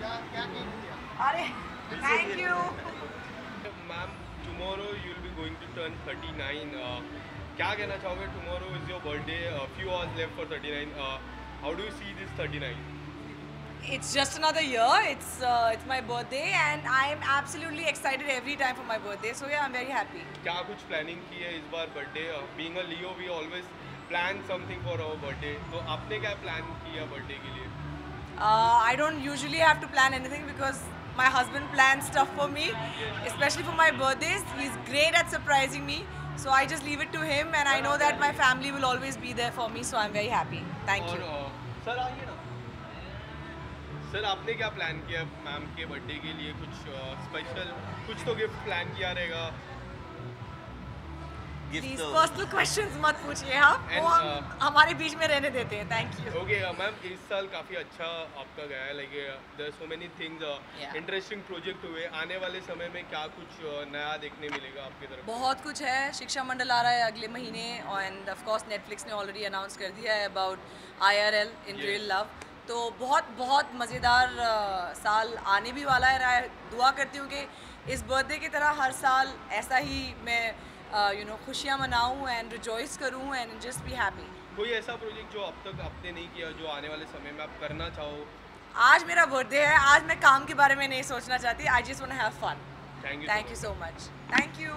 अरे thank you ma'am tomorrow you will be going to turn 39 uh, क्या कहना चाहोगे tomorrow is your birthday few hours left for 39 how do you see this 39 It's just another year. It's uh, it's my birthday, and I am absolutely excited every time for my birthday. So yeah, I'm very happy. क्या कुछ planning की है इस बार birthday being a Leo we always plan something for our birthday तो आपने क्या plan किया birthday के लिए Uh, I don't usually have to plan anything because my husband plans stuff for me, especially for my birthdays. He's great at surprising me. So I just leave it to him, and I know that my family will always be there for me. So I'm very happy. Thank और you. Sir आइए ना sir आपने क्या plan किया ma'am के birthday के लिए कुछ स्पेशल कुछ तो गिफ्ट प्लान किया रहेगा These गिफ्ट personal questions मत पूछिए हाँ? And, वो हम uh, हमारे बीच में रहने देते हैं थैंक यू ओके मैम इस साल काफ़ी अच्छा आपका गया है like there so many things interesting project हुए। आने वाले समय में क्या कुछ uh, नया देखने मिलेगा आपकी तरफ़? बहुत कुछ है शिक्षा मंडल आ रहा है अगले महीने एंड ऑफ़ कोर्स नेटफ्लिक्स ने ऑलरेडी अनाउंस कर दिया है about I R L in real love तो बहुत बहुत मज़ेदार uh, साल आने भी वाला है दुआ करती हूँ कि इस बर्थडे की तरह हर साल ऐसा ही मैं यू नो खुशियाँ मनाऊँ एंड रिजॉइस करूँ एंड जस्ट बी हैप्पी कोई ऐसा प्रोजेक्ट जो अब तक आपने नहीं किया जो आने वाले समय में आप करना चाहो? आज मेरा बर्थडे है आज मैं काम के बारे में नहीं सोचना चाहती I just want have fun thank you so much thank you